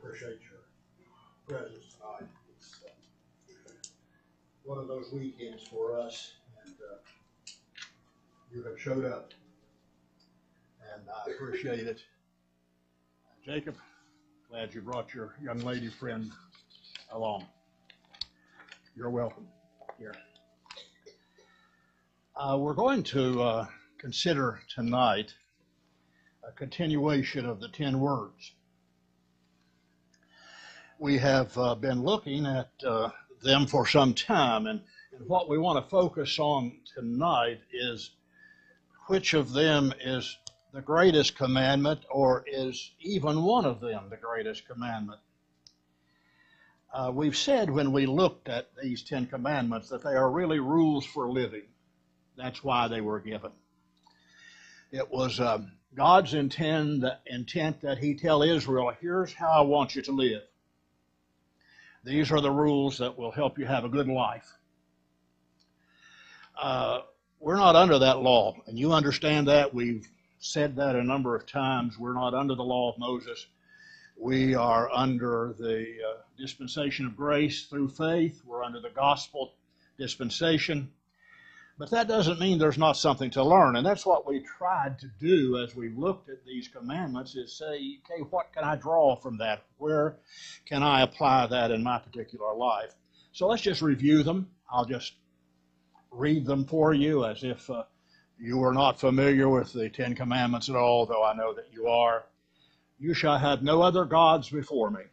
do appreciate your presence tonight. It's uh, one of those weekends for us, and uh, you have showed up, and I appreciate it. Jacob, glad you brought your young lady friend along. You're welcome here. Uh, we're going to uh, consider tonight a continuation of the ten words. We have uh, been looking at uh, them for some time, and, and what we want to focus on tonight is which of them is the greatest commandment, or is even one of them the greatest commandment? Uh, we've said when we looked at these Ten Commandments that they are really rules for living. That's why they were given. It was um, God's intend, intent that He tell Israel, here's how I want you to live. These are the rules that will help you have a good life. Uh, we're not under that law, and you understand that. We've said that a number of times. We're not under the law of Moses. We are under the uh, dispensation of grace through faith. We're under the gospel dispensation. But that doesn't mean there's not something to learn. And that's what we tried to do as we looked at these commandments is say, okay, what can I draw from that? Where can I apply that in my particular life? So let's just review them. I'll just read them for you as if uh, you were not familiar with the Ten Commandments at all, though I know that you are. You shall have no other gods before me.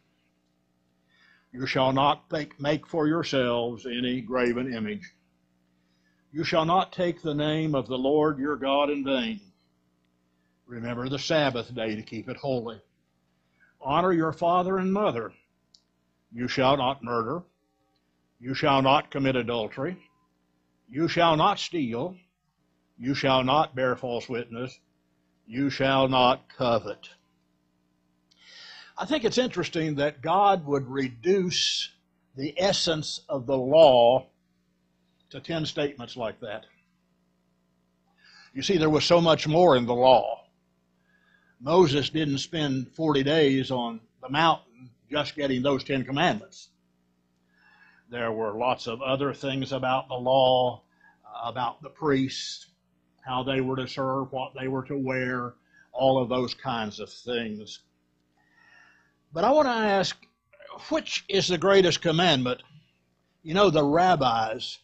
You shall not make, make for yourselves any graven image. You shall not take the name of the Lord your God in vain. Remember the Sabbath day to keep it holy. Honor your father and mother. You shall not murder. You shall not commit adultery. You shall not steal. You shall not bear false witness. You shall not covet. I think it's interesting that God would reduce the essence of the law to 10 statements like that. You see, there was so much more in the law. Moses didn't spend 40 days on the mountain just getting those 10 commandments. There were lots of other things about the law, about the priests, how they were to serve, what they were to wear, all of those kinds of things. But I want to ask which is the greatest commandment? You know, the rabbis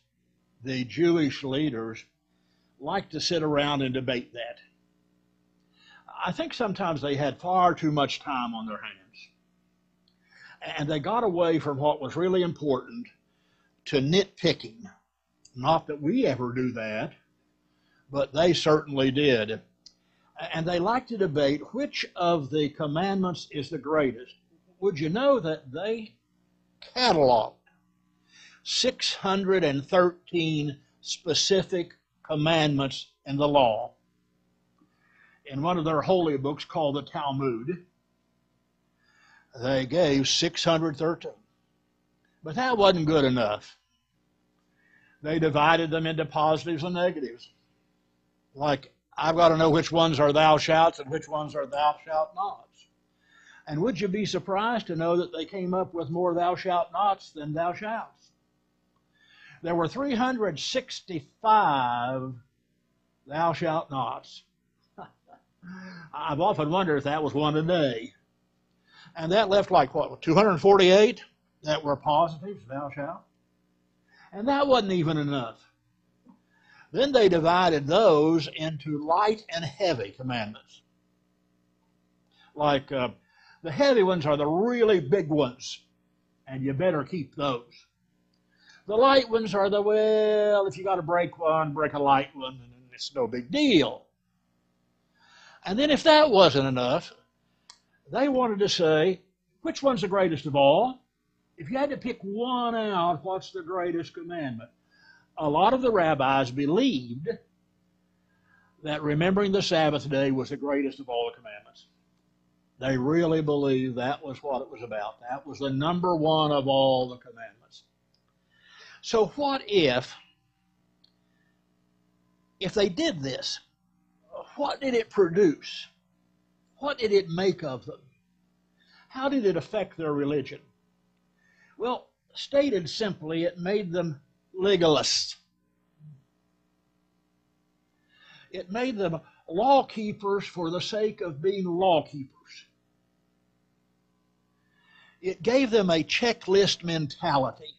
the Jewish leaders like to sit around and debate that. I think sometimes they had far too much time on their hands. And they got away from what was really important to nitpicking. Not that we ever do that, but they certainly did. And they like to debate which of the commandments is the greatest. Would you know that they cataloged 613 specific commandments in the law. In one of their holy books called the Talmud, they gave 613. But that wasn't good enough. They divided them into positives and negatives. Like, I've got to know which ones are thou shalt and which ones are thou shalt nots. And would you be surprised to know that they came up with more thou shalt nots than thou shalt? There were 365 thou shalt nots. I've often wondered if that was one a day. And that left like what, 248 that were positives, thou shalt? And that wasn't even enough. Then they divided those into light and heavy commandments. Like uh, the heavy ones are the really big ones, and you better keep those. The light ones are the, well, if you got to break one, break a light one, and it's no big deal. And then if that wasn't enough, they wanted to say, which one's the greatest of all? If you had to pick one out, what's the greatest commandment? A lot of the rabbis believed that remembering the Sabbath day was the greatest of all the commandments. They really believed that was what it was about. That was the number one of all the commandments. So what if if they did this? What did it produce? What did it make of them? How did it affect their religion? Well, stated simply, it made them legalists. It made them law keepers for the sake of being law keepers. It gave them a checklist mentality.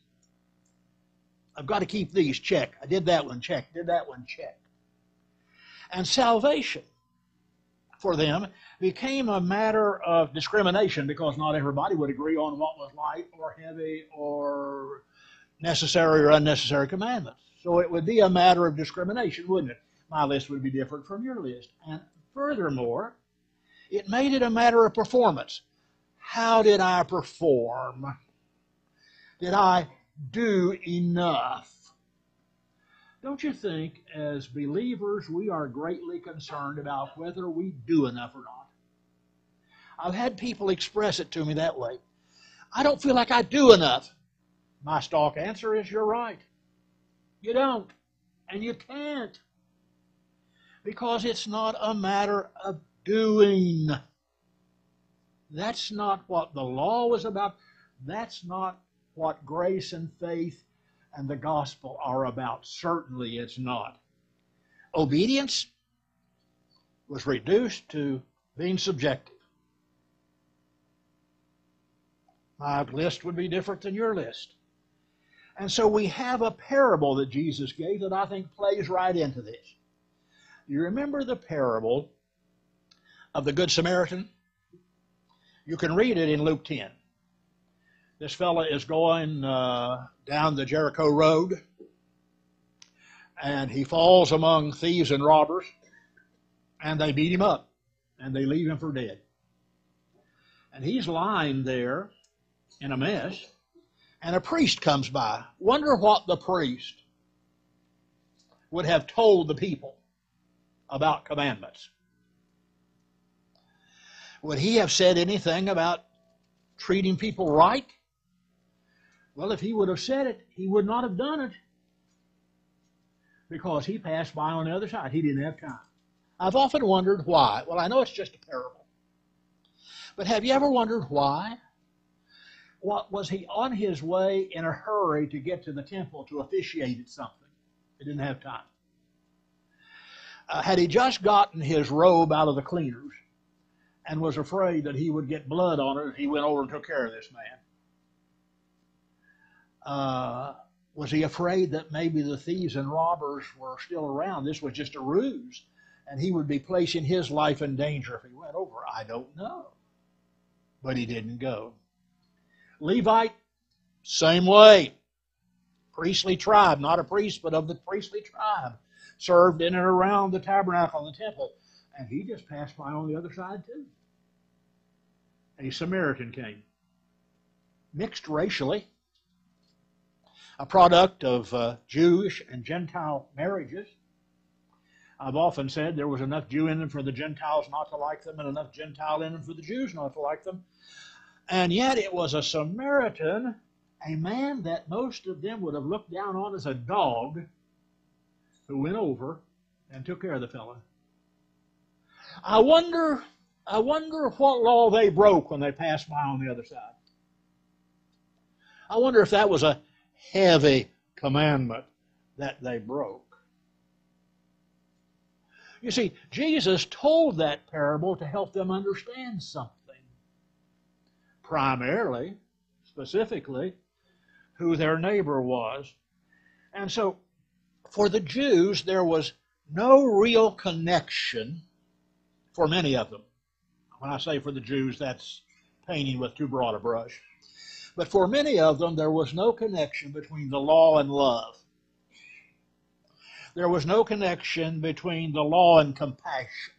I've got to keep these check. I did that one check, did that one check. And salvation for them became a matter of discrimination because not everybody would agree on what was light or heavy or necessary or unnecessary commandments. So it would be a matter of discrimination, wouldn't it? My list would be different from your list. And furthermore, it made it a matter of performance. How did I perform? Did I do enough? Don't you think, as believers, we are greatly concerned about whether we do enough or not? I've had people express it to me that way. I don't feel like I do enough. My stock answer is you're right. You don't. And you can't. Because it's not a matter of doing. That's not what the law was about. That's not what grace and faith and the gospel are about. Certainly it's not. Obedience was reduced to being subjective. My list would be different than your list. And so we have a parable that Jesus gave that I think plays right into this. You remember the parable of the Good Samaritan? You can read it in Luke 10. This fellow is going uh, down the Jericho Road and he falls among thieves and robbers and they beat him up and they leave him for dead. And he's lying there in a mess and a priest comes by. Wonder what the priest would have told the people about commandments. Would he have said anything about treating people right? Well, if he would have said it, he would not have done it because he passed by on the other side. He didn't have time. I've often wondered why. Well, I know it's just a parable. But have you ever wondered why? what was he on his way in a hurry to get to the temple to officiate at something? He didn't have time. Uh, had he just gotten his robe out of the cleaners and was afraid that he would get blood on it, he went over and took care of this man. Uh, was he afraid that maybe the thieves and robbers were still around? This was just a ruse, and he would be placing his life in danger if he went over. I don't know. But he didn't go. Levite, same way. Priestly tribe, not a priest, but of the priestly tribe, served in and around the tabernacle and the temple. And he just passed by on the other side too. A Samaritan came, mixed racially, a product of uh, Jewish and Gentile marriages. I've often said there was enough Jew in them for the Gentiles not to like them, and enough Gentile in them for the Jews not to like them. And yet it was a Samaritan, a man that most of them would have looked down on as a dog, who went over and took care of the fellow. I wonder, I wonder what law they broke when they passed by on the other side. I wonder if that was a heavy commandment that they broke. You see, Jesus told that parable to help them understand something primarily, specifically, who their neighbor was. And so for the Jews, there was no real connection for many of them. When I say for the Jews, that's painting with too broad a brush. But for many of them, there was no connection between the law and love. There was no connection between the law and compassion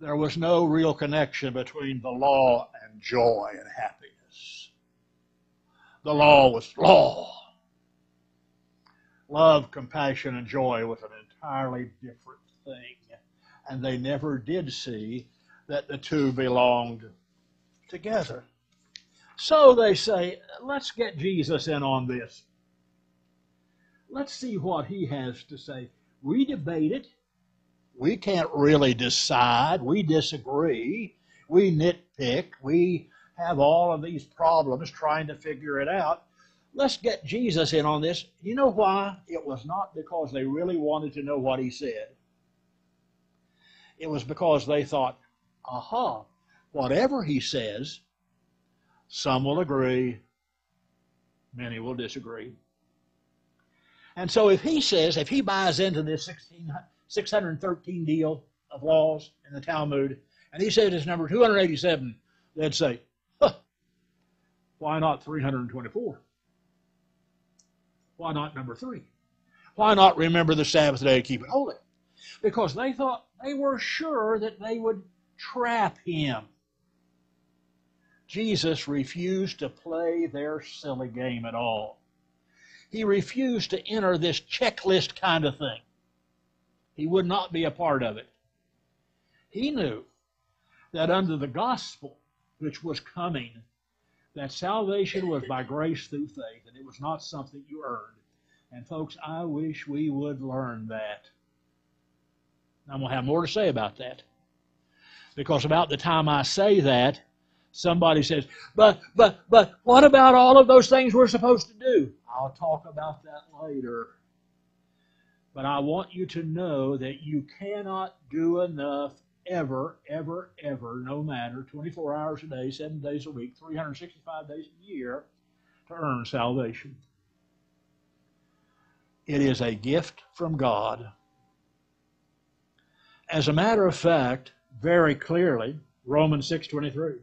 there was no real connection between the law and joy and happiness. The law was law. Love, compassion, and joy was an entirely different thing. And they never did see that the two belonged together. So they say, let's get Jesus in on this. Let's see what he has to say. We debate it we can't really decide. We disagree. we nitpick, we have all of these problems trying to figure it out. Let's get Jesus in on this. You know why? It was not because they really wanted to know what he said. It was because they thought, aha, whatever he says, some will agree, many will disagree. And so if he says, if he buys into this 16, 613 deal of laws in the Talmud, and he says it's number 287, they'd say, huh, why not 324? Why not number three? Why not remember the Sabbath day and keep it holy? Because they thought they were sure that they would trap him. Jesus refused to play their silly game at all. He refused to enter this checklist kind of thing. He would not be a part of it. He knew that under the gospel which was coming, that salvation was by grace through faith, and it was not something you earned. And folks, I wish we would learn that. I'm going to have more to say about that. Because about the time I say that, somebody says, but, but, but, what about all of those things we're supposed to do? I'll talk about that later. But I want you to know that you cannot do enough ever, ever, ever, no matter, 24 hours a day, 7 days a week, 365 days a year, to earn salvation. It is a gift from God. As a matter of fact, very clearly, Romans 6:23.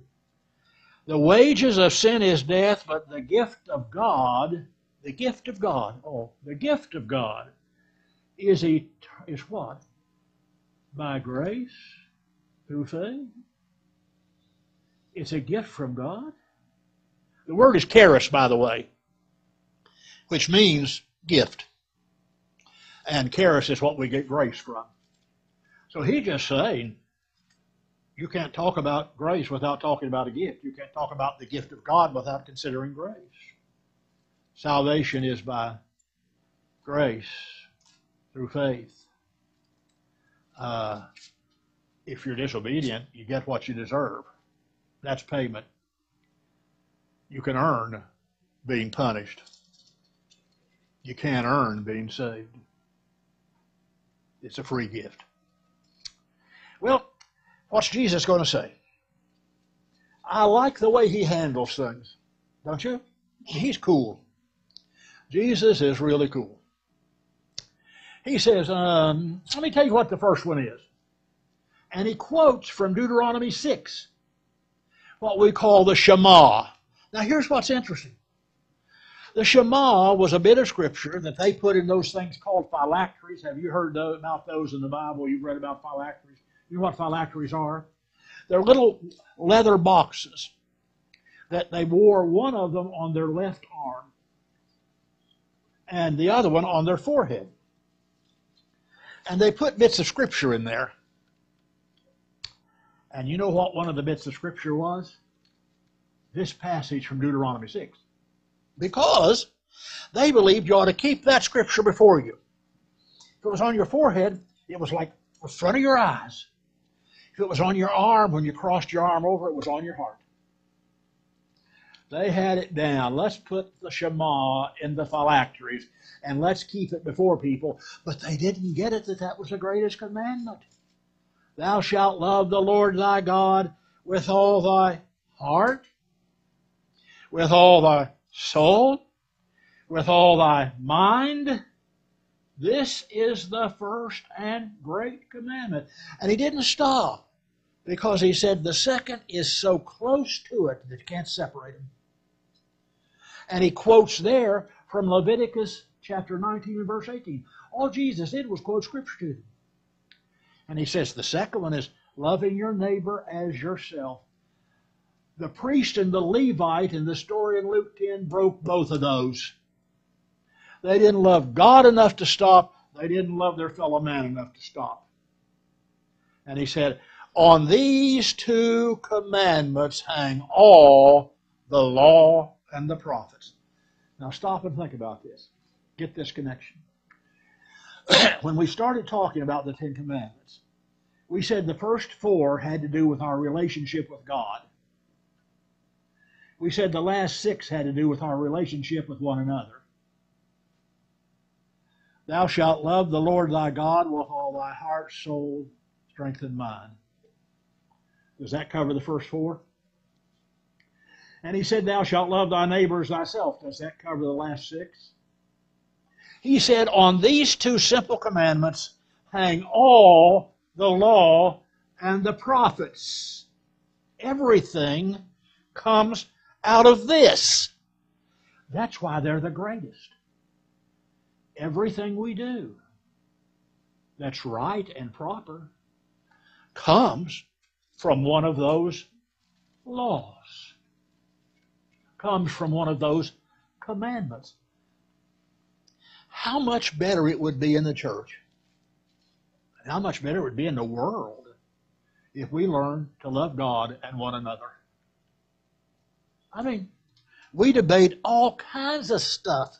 The wages of sin is death, but the gift of God, the gift of God, oh, the gift of God is is what? By grace through faith. It's a gift from God. The word is charis, by the way, which means gift. And charis is what we get grace from. So he's just saying, you can't talk about grace without talking about a gift. You can't talk about the gift of God without considering grace. Salvation is by grace through faith. Uh, if you're disobedient, you get what you deserve. That's payment. You can earn being punished. You can't earn being saved. It's a free gift. Well, what's Jesus going to say? I like the way he handles things, don't you? He's cool. Jesus is really cool. He says, um, let me tell you what the first one is and he quotes from Deuteronomy 6, what we call the Shema. Now, here's what's interesting. The Shema was a bit of scripture that they put in those things called phylacteries. Have you heard about those in the Bible? You've read about phylacteries. You know what phylacteries are? They're little leather boxes that they wore one of them on their left arm and the other one on their forehead. And they put bits of scripture in there. And you know what one of the bits of scripture was? This passage from Deuteronomy 6. Because they believed you ought to keep that scripture before you. If it was on your forehead, it was like the front of your eyes. If it was on your arm, when you crossed your arm over, it was on your heart. They had it down. Let's put the Shema in the phylacteries and let's keep it before people. But they didn't get it that that was the greatest commandment. Thou shalt love the Lord thy God with all thy heart, with all thy soul, with all thy mind. This is the first and great commandment. And he didn't stop because he said the second is so close to it that you can't separate them. And he quotes there from Leviticus chapter 19 and verse 18. All Jesus did was quote scripture to them. And he says the second one is loving your neighbor as yourself. The priest and the Levite in the story in Luke 10 broke both of those. They didn't love God enough to stop, they didn't love their fellow man enough to stop. And he said, On these two commandments hang all the law and the prophets. Now stop and think about this. Get this connection. when we started talking about the Ten Commandments, We said the first four had to do with our relationship with God. We said the last six had to do with our relationship with one another. Thou shalt love the Lord thy God with all thy heart, soul, strength, and mind. Does that cover the first four? And he said, Thou shalt love thy neighbor as thyself. Does that cover the last six? He said, On these two simple commandments hang all the law and the prophets. Everything comes out of this. That's why they're the greatest. Everything we do that's right and proper comes from one of those laws, comes from one of those commandments. How much better it would be in the church, how much better it would be in the world if we learned to love God and one another. I mean, we debate all kinds of stuff.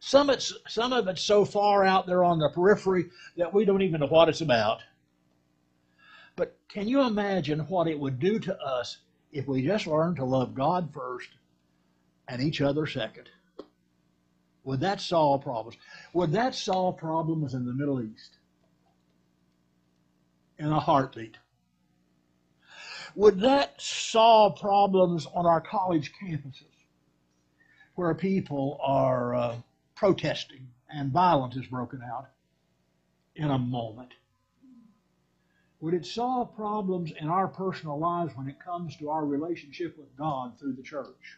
Some, it's, some of it's so far out there on the periphery that we don't even know what it's about. Can you imagine what it would do to us if we just learned to love God first and each other second? Would that solve problems? Would that solve problems in the Middle East? In a heartbeat. Would that solve problems on our college campuses where people are uh, protesting and violence is broken out in a moment? Would it solve problems in our personal lives when it comes to our relationship with God through the church?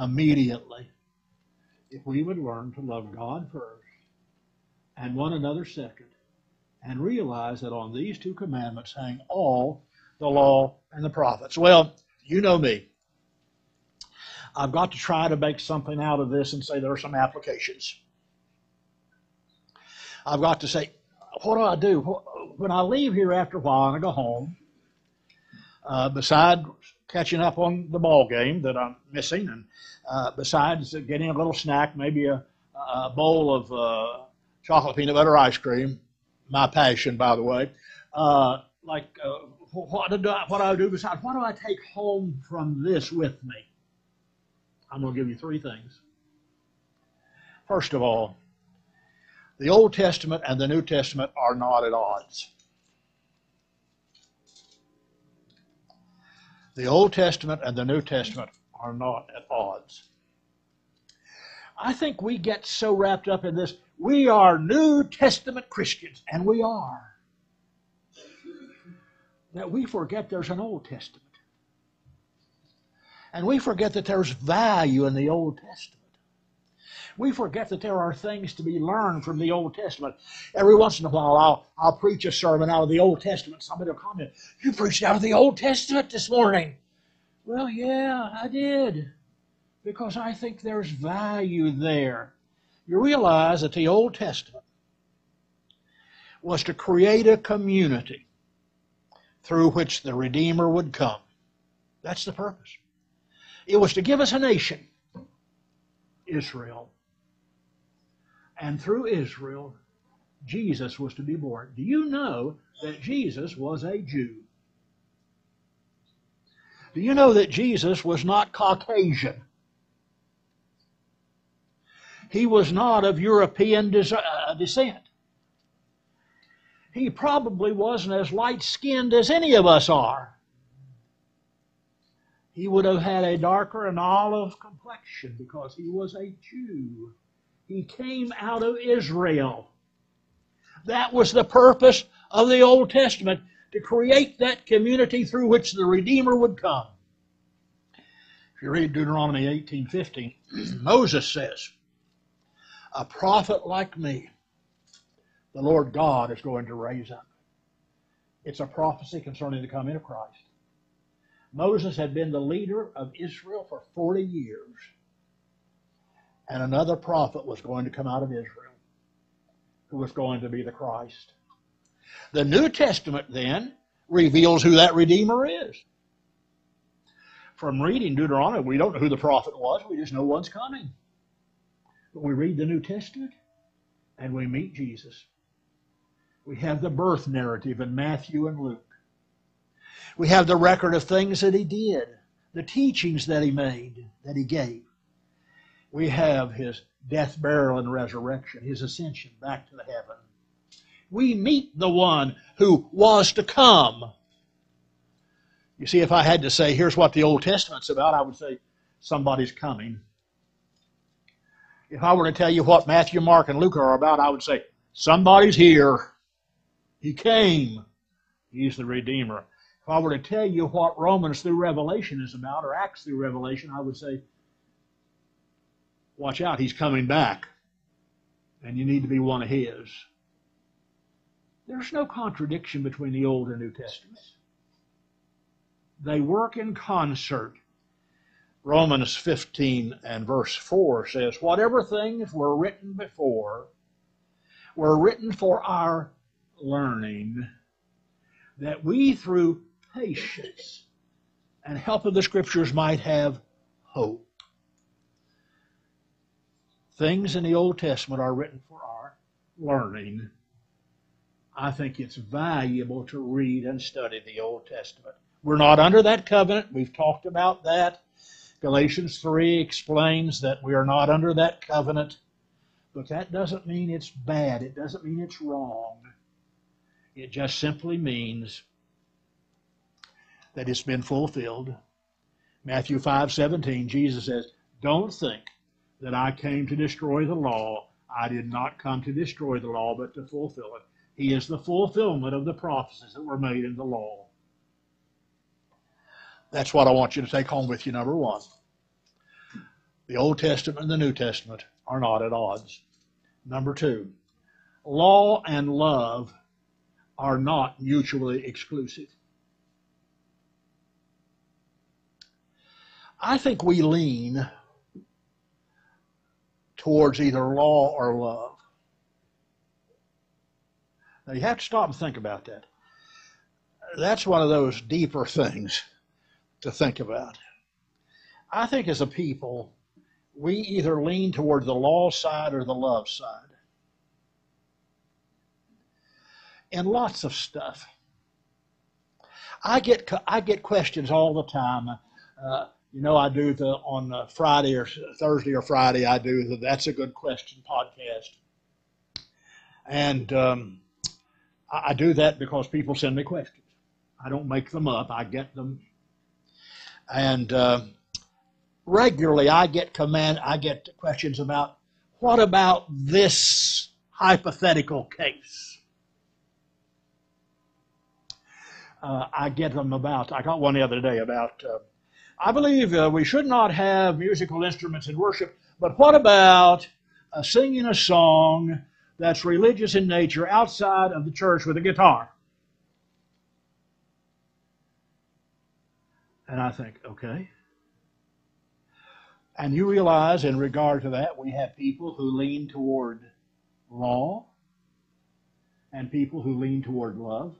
Immediately. If we would learn to love God first and one another second, and realize that on these two commandments hang all the law and the prophets. Well, you know me. I've got to try to make something out of this and say there are some applications. I've got to say, what do I do? When I leave here after a while and I go home, uh, besides catching up on the ball game that I'm missing, and uh, besides getting a little snack, maybe a, a bowl of uh, chocolate peanut butter ice cream, my passion, by the way, uh, like uh, what do I, what do I do besides what do I take home from this with me? I'm going to give you three things. First of all, the Old Testament and the New Testament are not at odds. The Old Testament and the New Testament are not at odds. I think we get so wrapped up in this. We are New Testament Christians, and we are that we forget there's an Old Testament. And we forget that there's value in the Old Testament. We forget that there are things to be learned from the Old Testament. Every once in a while, I'll, I'll preach a sermon out of the Old Testament. Somebody will comment, You preached out of the Old Testament this morning. Well, yeah, I did. Because I think there's value there. You realize that the Old Testament was to create a community through which the Redeemer would come. That's the purpose. It was to give us a nation, Israel. And through Israel, Jesus was to be born. Do you know that Jesus was a Jew? Do you know that Jesus was not Caucasian? He was not of European uh, descent he probably wasn't as light skinned as any of us are. He would have had a darker and olive complexion because he was a Jew. He came out of Israel. That was the purpose of the Old Testament to create that community through which the Redeemer would come. If you read Deuteronomy 18:15, Moses says, "A prophet like me the Lord God is going to raise up. It's a prophecy concerning the coming of Christ. Moses had been the leader of Israel for 40 years, and another prophet was going to come out of Israel who was going to be the Christ. The New Testament then reveals who that Redeemer is. From reading Deuteronomy, we don't know who the prophet was, we just know one's coming. But we read the New Testament and we meet Jesus. We have the birth narrative in Matthew and Luke. We have the record of things that he did, the teachings that he made, that he gave. We have his death, burial, and resurrection, his ascension back to the heaven. We meet the one who was to come. You see, if I had to say, here's what the Old Testament's about, I would say, somebody's coming. If I were to tell you what Matthew, Mark, and Luke are about, I would say, somebody's here. He came. He's the Redeemer. If I were to tell you what Romans through Revelation is about, or Acts through Revelation, I would say, watch out, he's coming back. And you need to be one of his. There's no contradiction between the Old and New Testaments. They work in concert. Romans 15 and verse 4 says, Whatever things were written before were written for our learning, that we through patience and help of the Scriptures might have hope. Things in the Old Testament are written for our learning. I think it's valuable to read and study the Old Testament. We're not under that covenant. We've talked about that. Galatians 3 explains that we are not under that covenant. But that doesn't mean it's bad. It doesn't mean it's wrong. It just simply means that it's been fulfilled. Matthew 5:17 Jesus says, "Don't think that I came to destroy the law. I did not come to destroy the law, but to fulfill it." He is the fulfillment of the prophecies that were made in the law. That's what I want you to take home with you, number one. The Old Testament and the New Testament are not at odds. Number two, law and love are not mutually exclusive. I think we lean towards either law or love. Now you have to stop and think about that. That's one of those deeper things to think about. I think as a people, we either lean toward the law side or the love side. And lots of stuff. I get I get questions all the time. Uh, you know, I do the on uh, Friday or Thursday or Friday. I do the That's a Good Question podcast, and um, I, I do that because people send me questions. I don't make them up. I get them and uh, regularly I get command, I get questions about what about this hypothetical case? Uh, I get them about, I got one the other day about, uh, I believe uh, we should not have musical instruments in worship, but what about uh, singing a song that's religious in nature outside of the church with a guitar? And I think, okay. And you realize, in regard to that, we have people who lean toward law and people who lean toward love.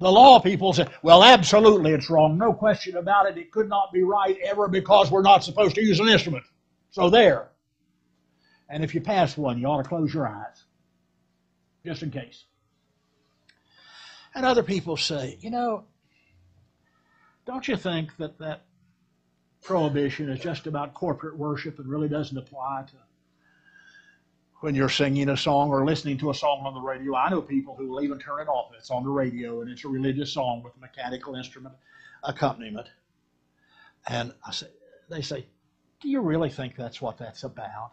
The law people say, well, absolutely it's wrong. No question about it. It could not be right ever because we're not supposed to use an instrument. So there. And if you pass one, you ought to close your eyes, just in case. And other people say, you know, don't you think that that prohibition is just about corporate worship and really doesn't apply to when you're singing a song or listening to a song on the radio? I know people who will even turn it off. if It's on the radio and it's a religious song with a mechanical instrument accompaniment. And I say, they say, do you really think that's what that's about?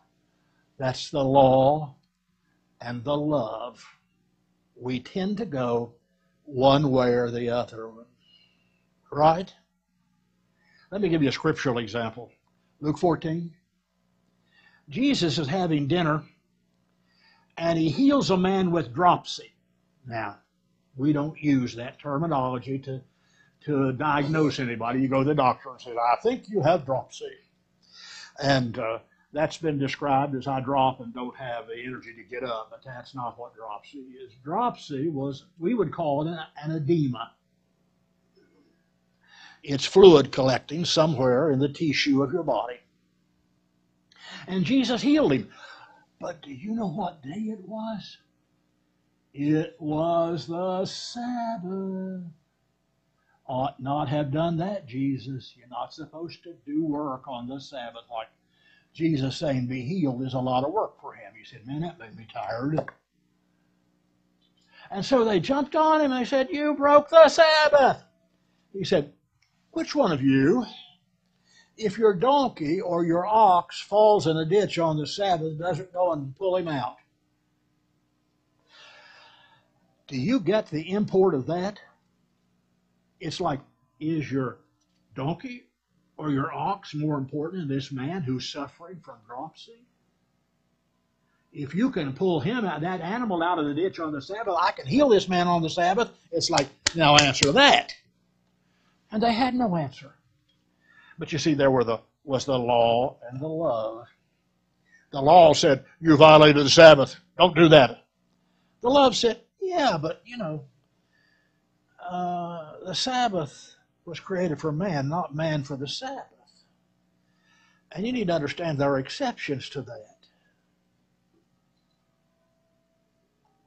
That's the law and the love. We tend to go one way or the other. Right? Let me give you a scriptural example. Luke 14. Jesus is having dinner and he heals a man with dropsy. Now, we don't use that terminology to, to diagnose anybody. You go to the doctor and say, I think you have dropsy. And uh, that's been described as I drop and don't have the energy to get up, but that's not what dropsy is. Dropsy was, we would call it an, an edema it's fluid collecting somewhere in the tissue of your body. And Jesus healed him. But do you know what day it was? It was the Sabbath. Ought not have done that, Jesus. You're not supposed to do work on the Sabbath. Like Jesus saying, be healed is a lot of work for him. He said, man, that made me tired. And so they jumped on him and they said, You broke the Sabbath. He said, Which one of you, if your donkey or your ox falls in a ditch on the Sabbath, doesn't go and pull him out? Do you get the import of that? It's like, is your donkey or your ox more important than this man who's suffering from dropsy? If you can pull him out, that animal out of the ditch on the Sabbath, I can heal this man on the Sabbath. It's like, now answer that. And they had no answer. But you see, there were the was the law and the love. The law said, You violated the Sabbath. Don't do that. The love said, Yeah, but you know, uh, the Sabbath was created for man, not man for the Sabbath. And you need to understand there are exceptions to that.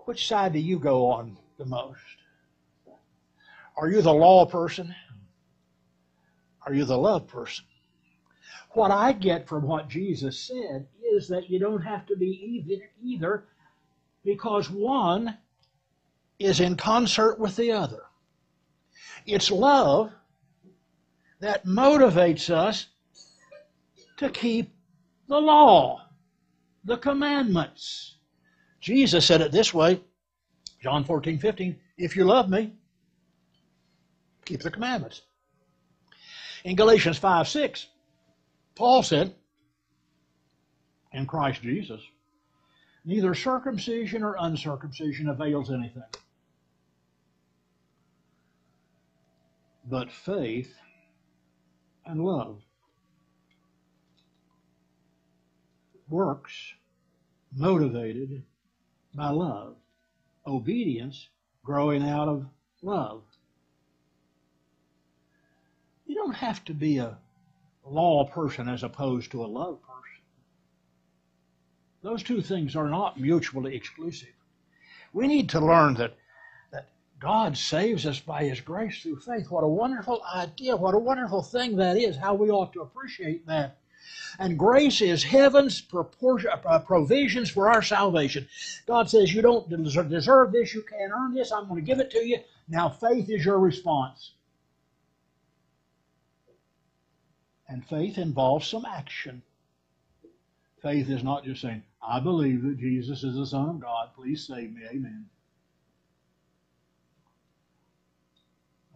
Which side do you go on the most? Are you the law person? Are you the love person? What I get from what Jesus said is that you don't have to be either, either because one is in concert with the other. It's love that motivates us to keep the law, the commandments. Jesus said it this way John 14, 15 If you love me, keep the commandments. In Galatians 5, 6, Paul said, in Christ Jesus, neither circumcision or uncircumcision avails anything. But faith and love. Works motivated by love. Obedience growing out of love. Don't have to be a law person as opposed to a love person. Those two things are not mutually exclusive. We need to learn that, that God saves us by His grace through faith. What a wonderful idea. What a wonderful thing that is. How we ought to appreciate that. And grace is heaven's uh, provisions for our salvation. God says, You don't deserve this, you can't earn this, I'm going to give it to you. Now faith is your response. And faith involves some action. Faith is not just saying, I believe that Jesus is the Son of God. Please save me. Amen.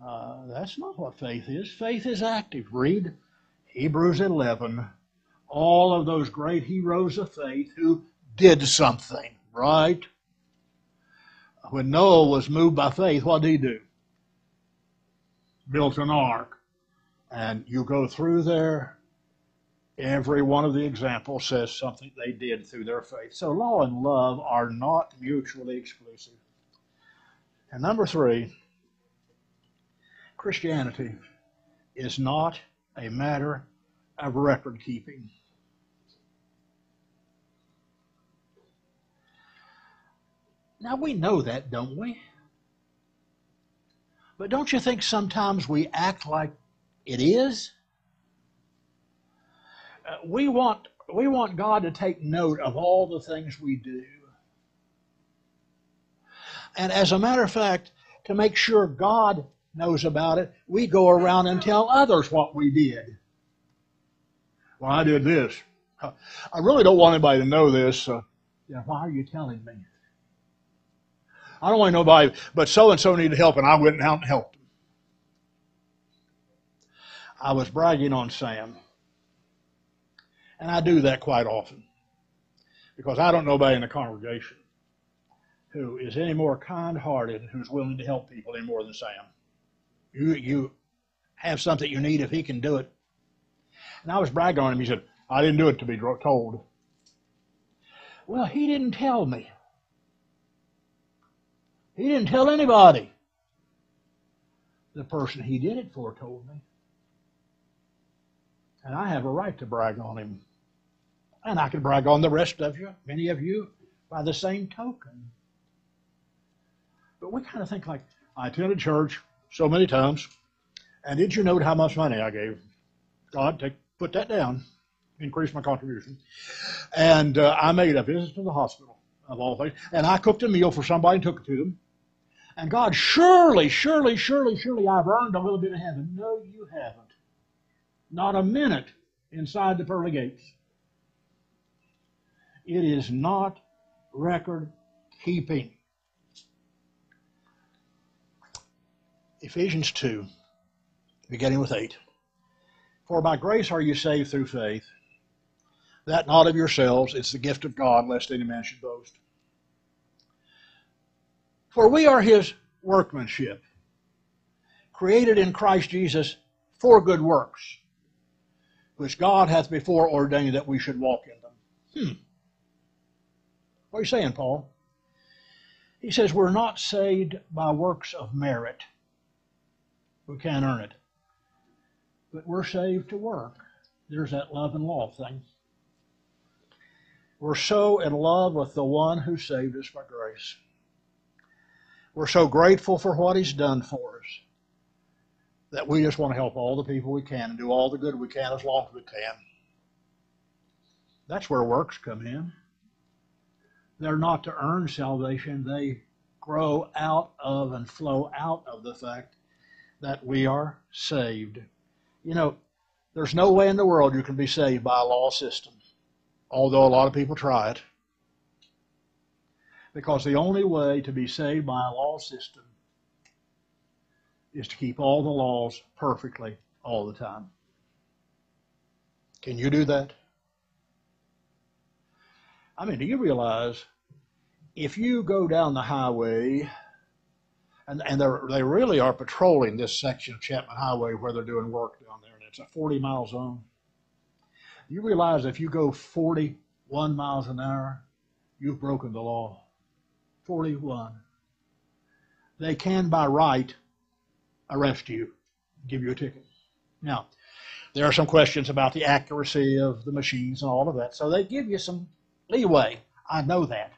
Uh, that's not what faith is. Faith is active. Read Hebrews 11. All of those great heroes of faith who did something, right? When Noah was moved by faith, what did he do? Built an ark. And you go through there, every one of the examples says something they did through their faith. So law and love are not mutually exclusive. And number three, Christianity is not a matter of record keeping. Now we know that, don't we? But don't you think sometimes we act like it is. Uh, we want we want God to take note of all the things we do. And as a matter of fact, to make sure God knows about it, we go around and tell others what we did. Well, I did this. I really don't want anybody to know this. Uh, yeah, why are you telling me? I don't want nobody, but so and so needed help, and I went out and helped. I was bragging on Sam. And I do that quite often because I don't know anybody in the congregation who is any more kind hearted and who's willing to help people any more than Sam. You, you have something you need if he can do it. And I was bragging on him. He said, I didn't do it to be told. Well, he didn't tell me. He didn't tell anybody. The person he did it for told me. And I have a right to brag on him. And I can brag on the rest of you, many of you, by the same token. But we kind of think like, I attended church so many times, and did you note how much money I gave? God, take put that down, increase my contribution. And uh, I made a visit to the hospital of all things, and I cooked a meal for somebody and took it to them. And God, surely, surely, surely, surely I've earned a little bit of heaven. No, you haven't. Not a minute inside the pearly gates. It is not record keeping. Ephesians 2, beginning with 8. For by grace are you saved through faith, that not of yourselves, it's the gift of God, lest any man should boast. For we are his workmanship, created in Christ Jesus for good works, which God hath before ordained that we should walk in them. Hmm. What are you saying, Paul? He says we're not saved by works of merit. We can't earn it. But we're saved to work. There's that love and law thing. We're so in love with the one who saved us by grace. We're so grateful for what he's done for us that we just want to help all the people we can and do all the good we can as long as we can. That's where works come in. They're not to earn salvation, they grow out of and flow out of the fact that we are saved. You know, there's no way in the world you can be saved by a law system, although a lot of people try it. Because the only way to be saved by a law system is to keep all the laws perfectly all the time. Can you do that? I mean, do you realize if you go down the highway, and, and they really are patrolling this section of Chapman Highway where they're doing work down there, and it's a 40 mile zone. You realize if you go 41 miles an hour, you've broken the law. 41. They can, by right, arrest you, give you a ticket. Now, there are some questions about the accuracy of the machines and all of that, so they give you some leeway. I know that.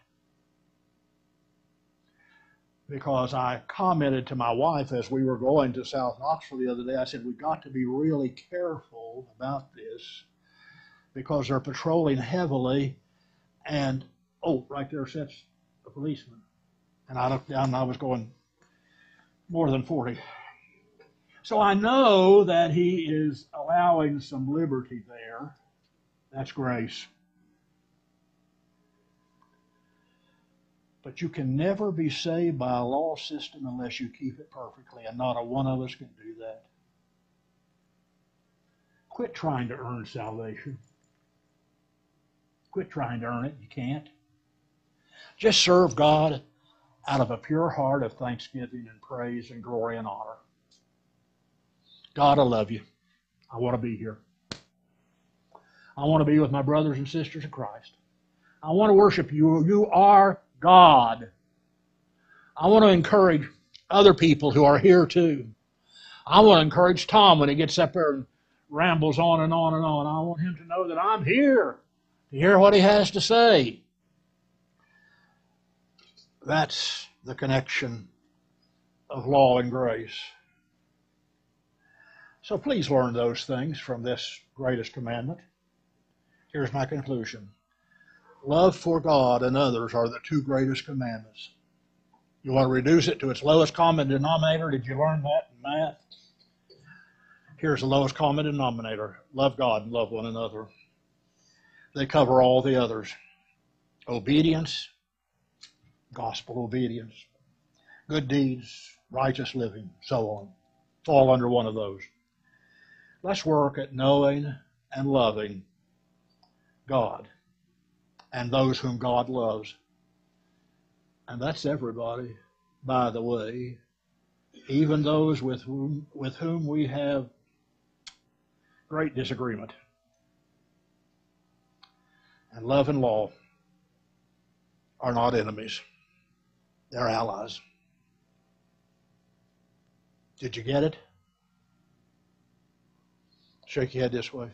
Because I commented to my wife as we were going to South Knoxville the other day, I said, We've got to be really careful about this because they're patrolling heavily. And, oh, right there sits a policeman. And I looked down and I was going more than 40. So I know that he is allowing some liberty there. That's grace. But you can never be saved by a law system unless you keep it perfectly, and not a one of us can do that. Quit trying to earn salvation. Quit trying to earn it. You can't. Just serve God out of a pure heart of thanksgiving and praise and glory and honor. God, I love you. I want to be here. I want to be with my brothers and sisters in Christ. I want to worship you. You are God. I want to encourage other people who are here too. I want to encourage Tom when he gets up there and rambles on and on and on. I want him to know that I'm here to hear what he has to say. That's the connection of law and grace. So please learn those things from this greatest commandment. Here's my conclusion love for God and others are the two greatest commandments. You want to reduce it to its lowest common denominator? Did you learn that in math? Here's the lowest common denominator love God and love one another. They cover all the others obedience, gospel obedience, good deeds, righteous living, so on. Fall under one of those. Let's work at knowing and loving God and those whom God loves. And that's everybody, by the way, even those with whom, with whom we have great disagreement. And love and law are not enemies. They're allies. Did you get it? Shake your head this way.